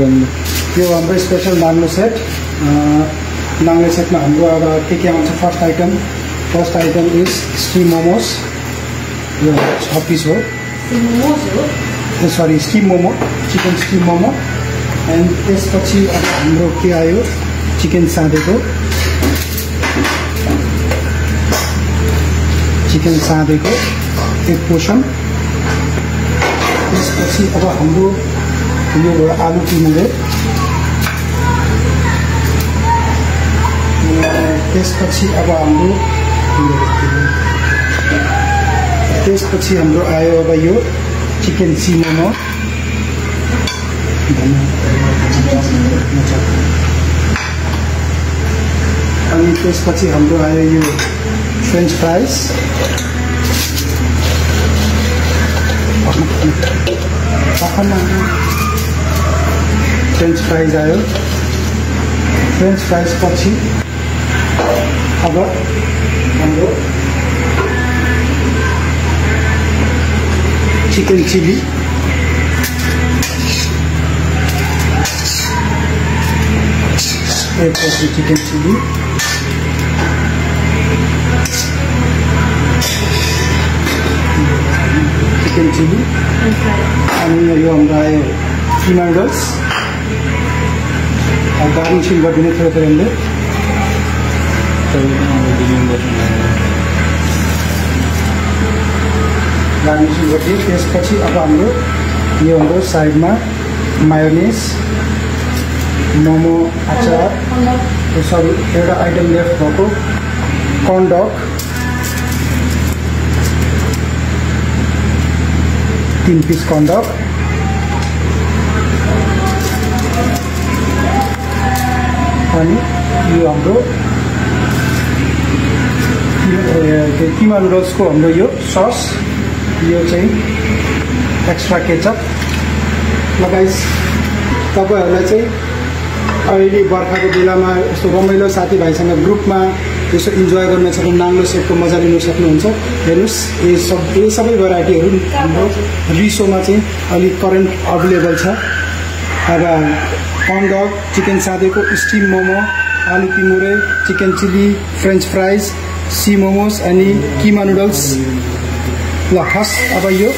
यो हाम्रो special नाङ्लो set नाङ्लो सेटमा हाम्रो अब के के आउँछ first item first item is steam momos यो छ पिस हो। ए sorry steam momo chicken steam momo and त्यसपछि अब हाम्रो के आयो चिकन साँधेको। चिकन साँधेको एक पोर्सन त्यसपछि अब हाम्रो यो भयो आलु तिमुरे त्यसपछि अब हाम्रो त्यसपछि हाम्रो आयो अब यो चिकन सिमोमो अनि त्यसपछि हाम्रो आयो यो फ्रेन्च फ्राइज फ्रेन्च फ्राइज आयो फ्रेन्च फ्राइज पछि अब हाम्रो चिकन चिली त्यसपछि चिकन चिली चिकन चिली अनि यो हाम्रो आयो किमा नुडल्स गार्निसिङ गरिदिने थियो तपाईँले गार्निसिङ गरिदियो त्यसपछि अब हाम्रो यो हाम्रो साइडमा मायोनिस मोमो अचार सरी एउटा आइटम लेफ्ट भएको कर्नडक तिन पिस कर्नडक अनि यो हाम्रो किमा नुडल्सको हाम्रो यो सस यो चाहिँ एक्स्ट्रा केचप लगाइस तपाईँहरूलाई चाहिँ अहिले बर्खाको बेलामा यस्तो रमाइलो साथीभाइसँग ग्रुपमा यसो इन्जोय गर्न सक्नु नाङ्लो सेटको मजा लिन सक्नुहुन्छ। हेर्नुहोस् यो सब यो सबै भेराइटीहरू हाम्रो रिसोमा चाहिँ अलिक करेन्ट अभाइलेबल छ। अब कर्नडग चिकन साँधेको स्टिम मोमो आलु तिमुरे chicken chilli french fries C momos अनि किमा नुडल्स। ल हस् अब यो।